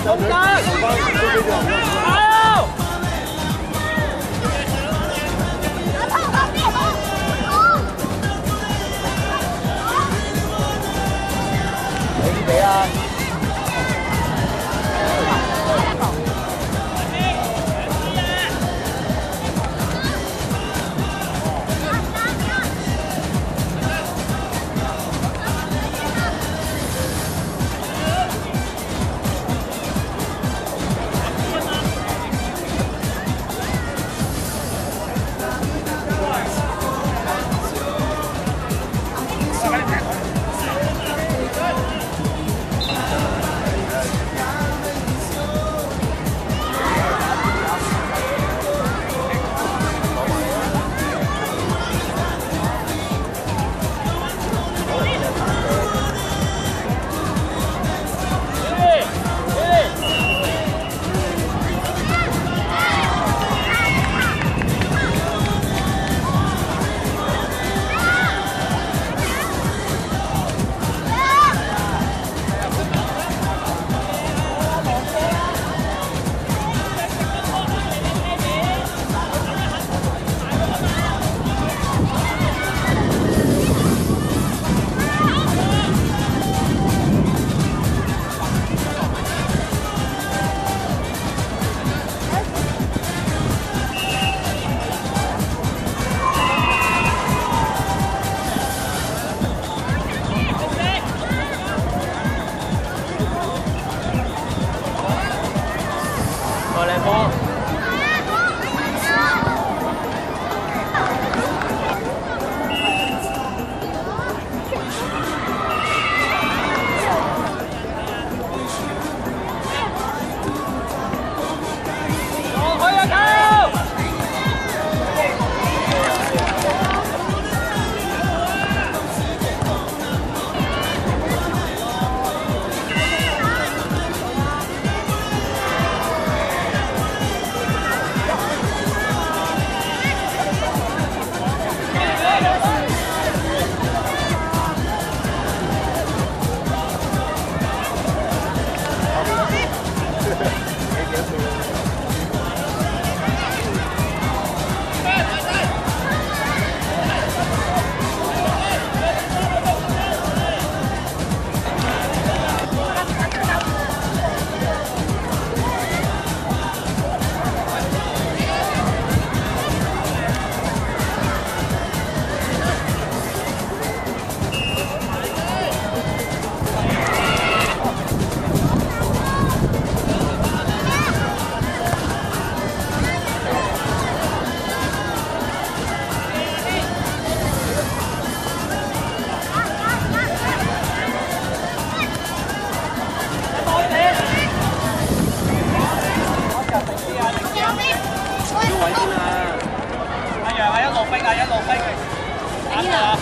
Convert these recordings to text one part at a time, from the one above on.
咱们这边这边这边。谁呀、啊？位先啦。阿楊啊，一路飛啊，一路飛。阿啊。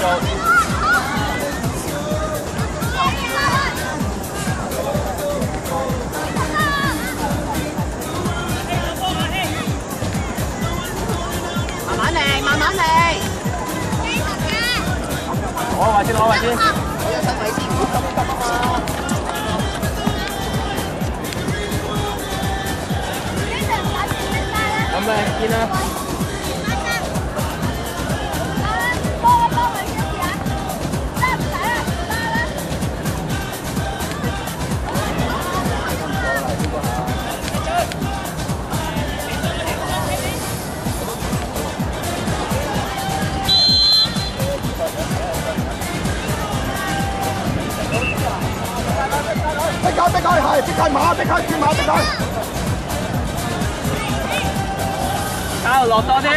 rồi mở nè mở mở nè ôi bà xin ôi bà xin Come on, you know. 看马再看骑马再看跳落高地